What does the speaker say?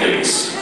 please.